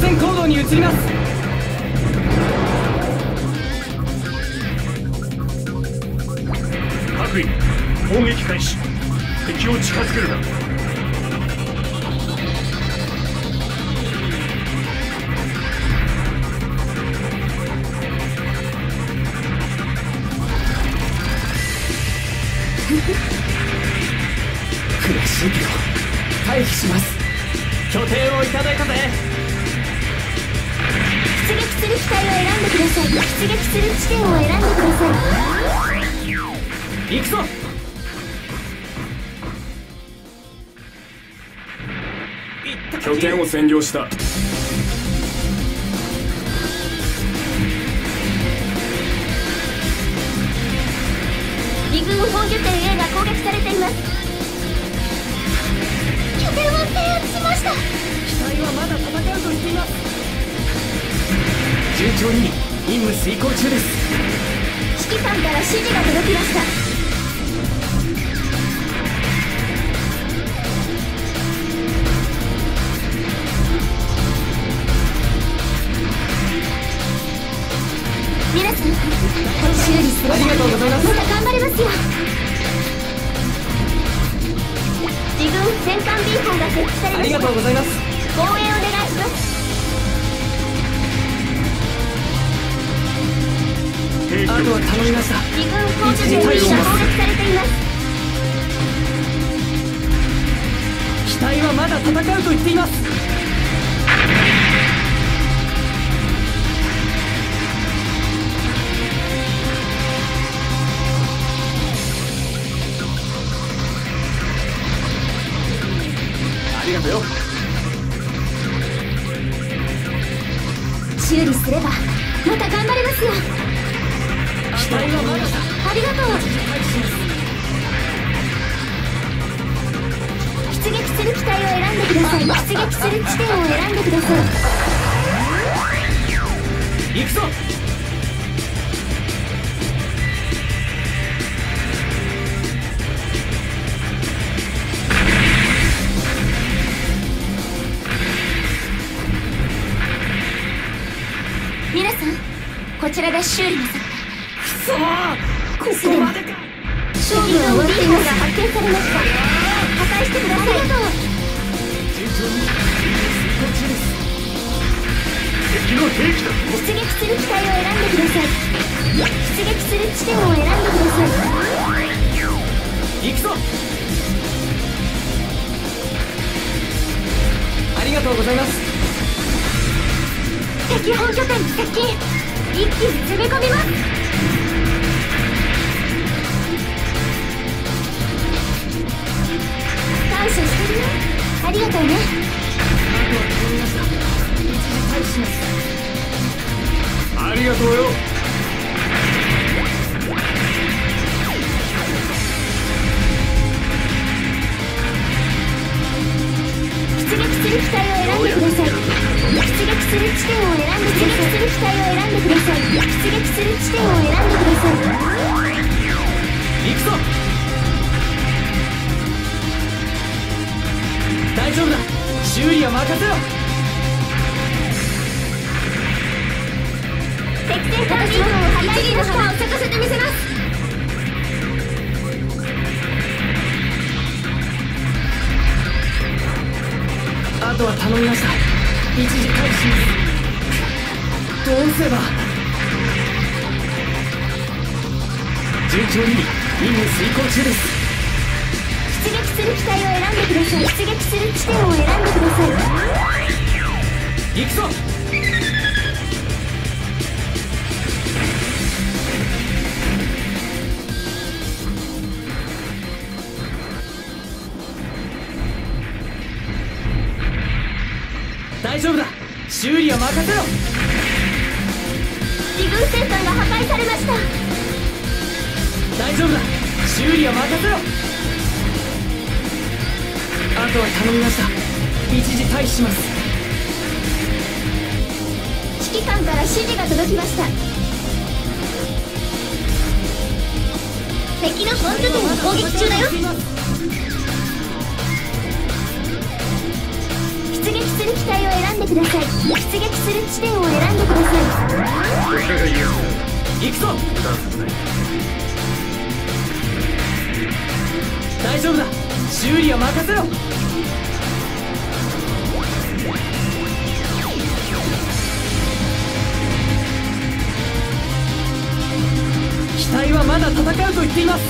戦行動に移ります。各位攻撃開始。敵を近づけるな。悔しいけど退避します。拠点をいただいたぜ出撃する機体を選んでください出撃する地点を選んでください行くぞ拠点を占領した。離軍本拠点 A が攻撃されています。拠点を制圧しました。機体はまだ戦うと言っています順調に任務遂行中です。指揮官から指示が届きました。皆さん修理する。ありがとうございますまた頑張りますよ。自軍戦艦ビーコンが設置されました。ありがとうございます。防衛お願いしますあとは頼みました。自軍放射線 B が攻撃されています。機体はまだ戦うと言っています。りがとうよ。修理すればまた頑張れますよ機体はまだありがとう出撃する機体を選んでください出撃する地点を選んでください行くぞ。皆さんこちらで修理なさっくそここまでか。勝負が終わっていますが発見されました破壊してくださいありがとう順調に敵の兵器だ出撃する機体を選んでください。出撃する地点を選んでください。行くぞありがとうございます敵本拠点接近一気に攻め込みます感謝してるよ。ありがとうね。ありがとうよ。出撃する機体を選んでください。出撃する地点を選んでください。出撃する機体を選んでください。出撃する地点を選んでください。行くぞ大丈夫だ。修理は任せろ。敵戦艦ビーフンを咲かせてみせます。あとは頼みました。一時ますどうすれば。順調に任務遂行中です出撃する機体を選んでください。出撃する地点を選んでください。行くぞ大丈夫だ。修理は任せろ。自軍戦艦が破壊されました。大丈夫だ。修理は任せろあとは頼みました。一時退避します。指揮官から指示が届きました。敵の本拠点を攻撃中だよ。出撃する機体を選んでください。出撃する地点を選んでください。行くぞ。大丈夫だ修理は任せろ。機体はまだ戦うと言っています。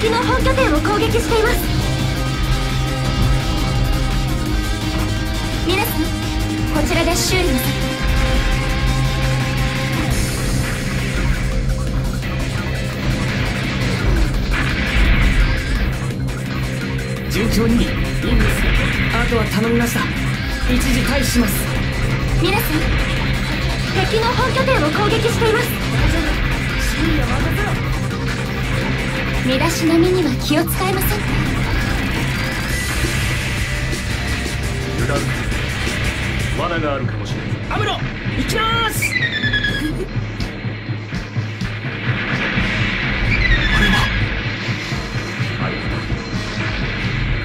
敵の本拠点を攻撃しています。皆さんこちらで修理なさ順調にいいんですあとは頼みました一時退避します。皆さん敵の本拠点を攻撃しています。修理は任せろ身だしなみには気を使いませんか油断罠があるかもしれないアムロ行きます。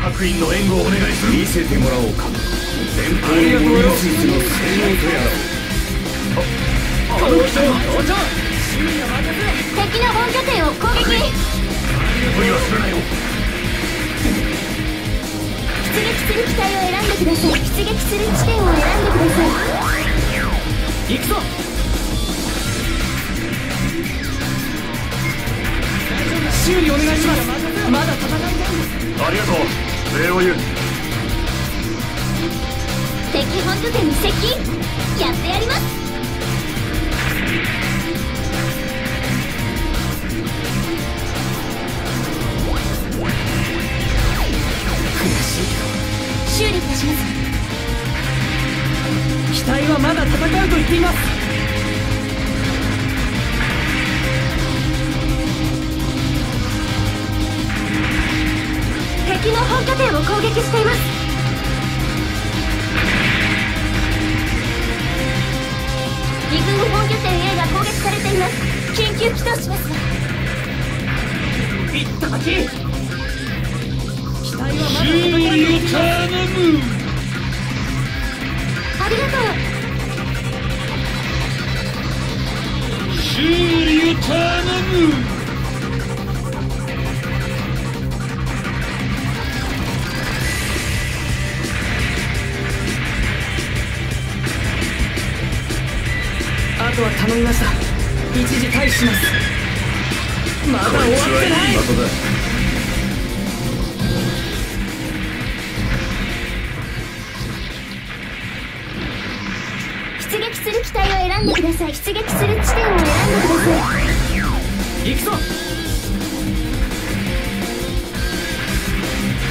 がとう各員の援護をお願いする見せてもらおうか前方ありがとうよモビルスーツの性能とやらをああお長お長修理は敵の本拠点を攻撃無理はするなよ出撃する機体を選んでください出撃する地点を選んでください行くぞ修理お願いしますまだ戦いたいんですありがとう。礼を言う敵本拠点に接近やってやります。修理いたします。機体はまだ戦うと言っています敵の本拠点を攻撃しています。陸軍本拠点 A が攻撃されています。緊急起動しますいっただき。機体はまだ戦い頼むありがとう。修理を頼む頼みました一時退避しますまだ終わってないい,い的だ。出撃する機体を選んでくだ。さい出撃する地点を選んでくだ。さい行くぞ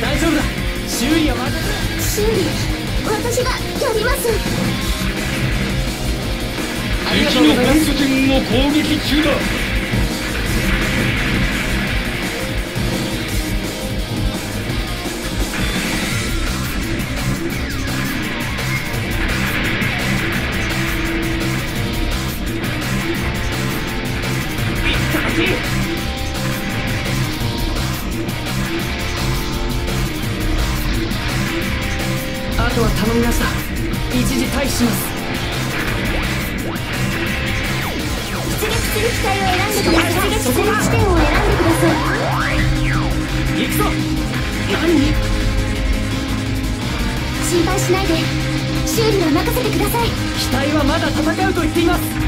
大丈夫だ。修理は任せ修理私がやります。敵の本拠点を攻撃中だ。心配しないで。修理は任せてください。機体はまだ戦うと言っています。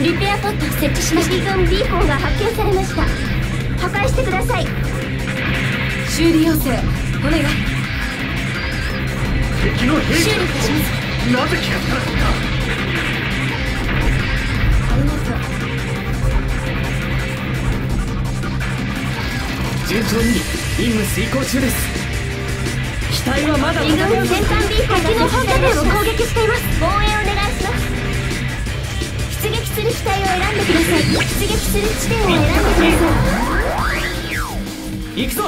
リペアポットを設置しました。敵軍ビーコンが発見されました。破壊してください。修理要請お願い。敵の兵士修理いたします。なぜ気がつかなかった？順調に任務遂行中です。機体はまだリグ先端 B 波の本拠点を攻撃しています。防衛お願いします。出撃する機体を選んでください。出撃する地点を選んでください。行くぞ。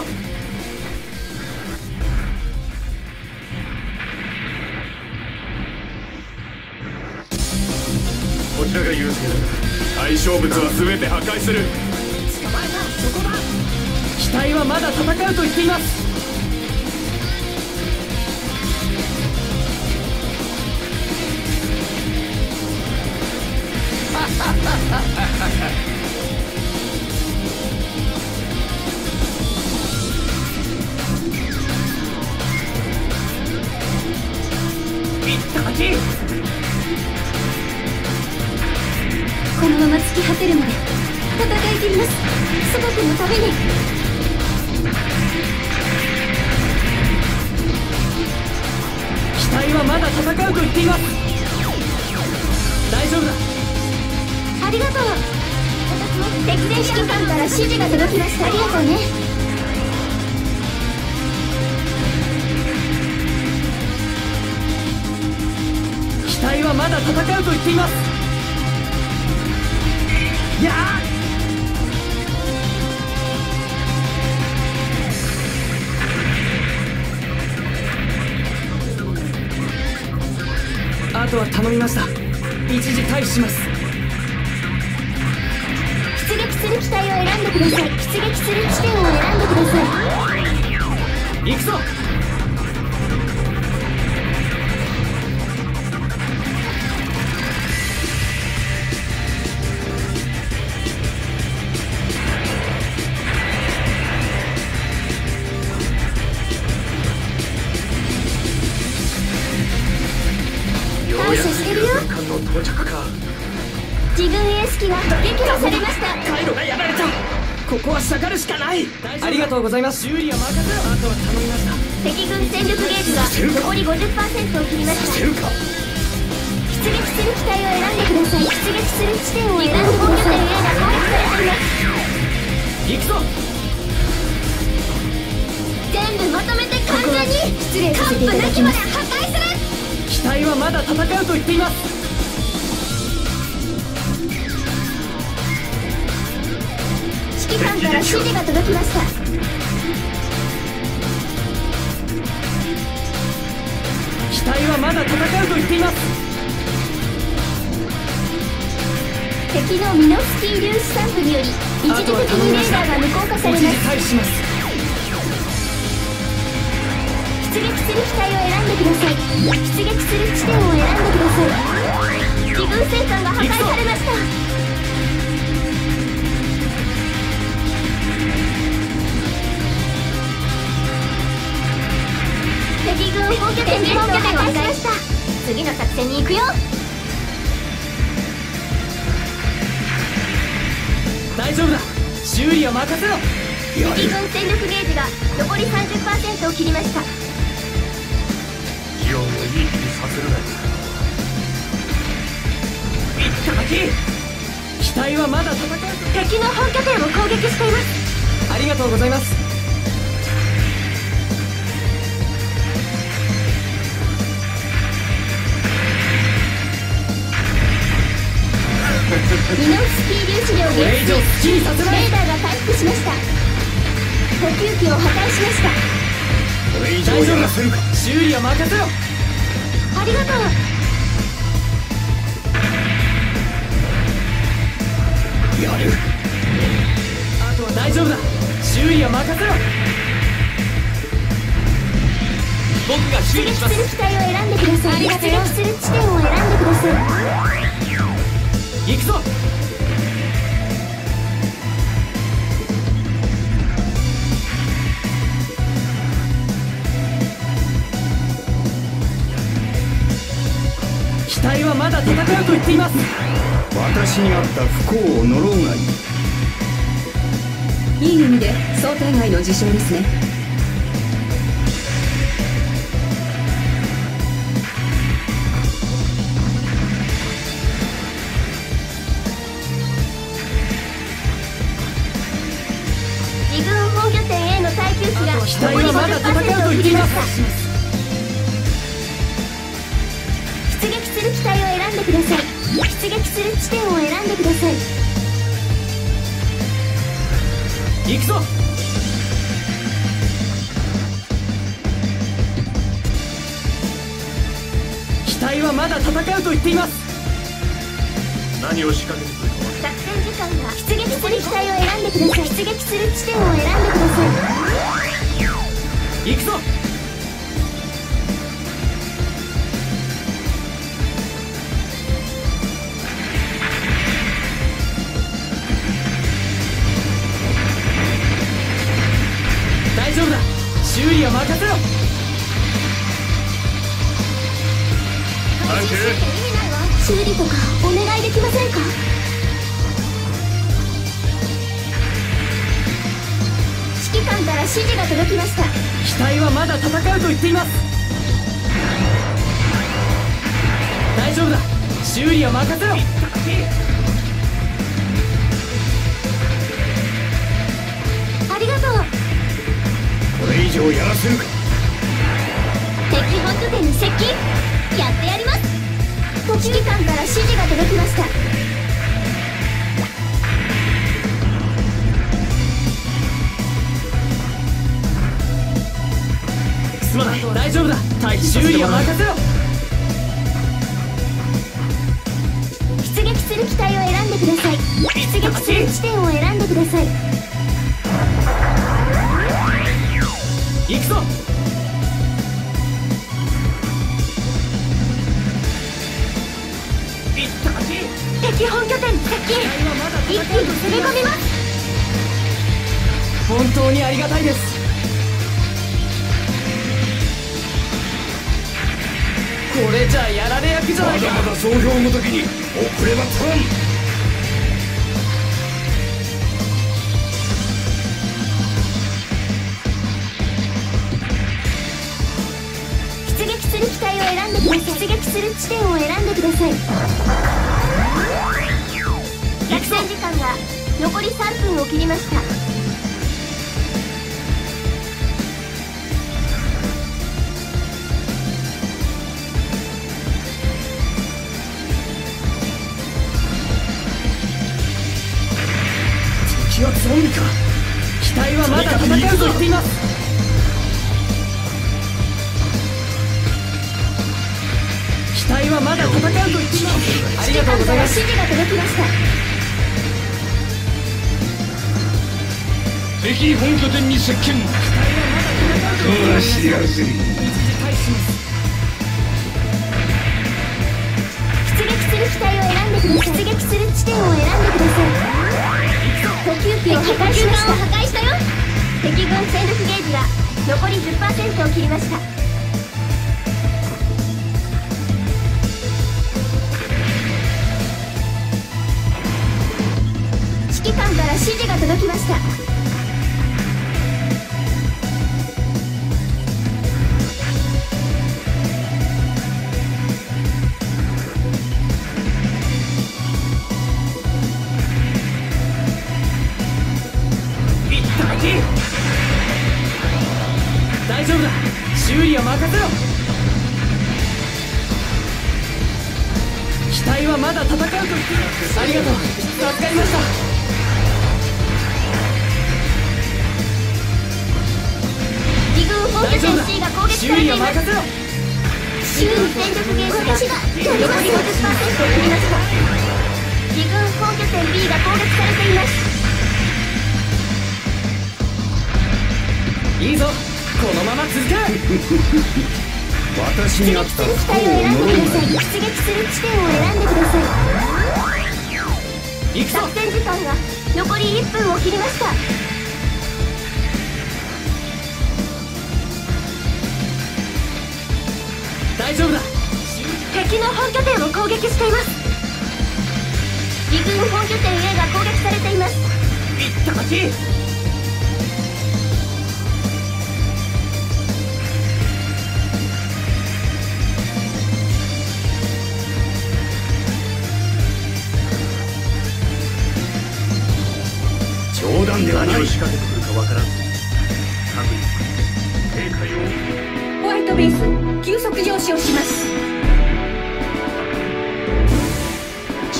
こちらが優勢だ対象物は全て破壊する。捕まえたそこだ機体はまだ戦うと言っています。はまだ戦うと言っています。いやあとは頼みました。一時退避します。出撃する機体を選んでください。出撃する地点を選んでください。行くぞ到着か。自軍エース機が撃破されました。回路がやられた。ここは下がるしかない。ありがとうございます。修理は任せろ。あとは頼みました。敵軍戦力ゲージが残り50%を切りました。出撃する機体を選んでください。出撃する地点を選んでください。A が回避されています行くぞ。全部まとめて完全に失礼させていただきます。破壊する。機体はまだ戦うと言っていますから指示が届きました機体はまだ戦うと言っています。敵のミノフスキー粒子散布により一時的にレーダーが無効化されます。出撃する機体を選んでください。出撃する地点を選んでください。自軍戦艦が破壊されました敵軍本拠点ゲットを破壊しました次の作戦に行くよ。大丈夫だ。修理は任せろ。敵軍戦力ゲージが残り30%を切りました。気温をいい気にさせるな。よいったかき。機体はまだ戦う敵の本拠点を攻撃しています。とありがとうございますミノフスキー粒子量減衰レーダーが回復しました。補給機を破壊しました。これ以大丈夫だ。上やらせるか修理は任せろ。ありがとう。やる。あとは大丈夫だ。修理は任せろ。僕が修理します。する機体を選んでください。出撃する地点を選んでください行くぞ。機体はまだ戦うと言っています。私にあった不幸を呪うがいいいい意味で想定外の事象ですね機体はまだ戦う50%をと言っています。出撃する機体を選んでください。出撃する地点を選んでください。行くぞ。機体はまだ戦うと言っています。何を仕掛けてくるかわ作戦時間が出撃する機体を選んでください。出撃する地点を選んでください行くぞ。大丈夫だ。修理は任せろ。タンク意味ないわ修理とかお願いできませんか？指揮官から指示が届きました機体はまだ戦うと言っています。大丈夫だ。修理は任せろ。ありがとう。これ以上やらせるか。敵本拠点に接近。やってやります。指揮官から指示が届きましたまない大丈夫だ。修理は任せろ出撃する機体を選んでください。出撃する地点を選んでください。行くぞ。敵本拠点に接近一気に攻め込みます。本当にありがたいですこれじゃやられ役じゃないか。まだまだ総評の時に遅れば足らん。出撃する機体を選んでください。出撃する地点を選んでください作戦時間が残り3分を切りました敵はゾンビか。機体はまだ戦うと言っています。機体はまだ戦うと言っています。ありがとうございます。指示が届きました。敵本拠点に接近こらしてやるぜ一時退避します出撃する機体を選んでください。出撃する地点を選んでください呼吸器を破壊しました破壊したよ。敵軍戦力ゲージが残り10%を切りました。指揮官から指示が届きました。攻撃されています。いいぞ。このまま続け私に合った出撃する機体を選んでください出撃する地点を選んでください。行くぞ。作戦時間が残り1分を切りました。大丈夫だ。敵の本拠点を攻撃しています自軍本拠点 A が攻撃されています。いったかき冗談ではない。何を仕掛けてくるかわからん。各自警戒をホワイトベース急速上昇します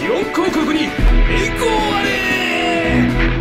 オン広告に栄光あれ！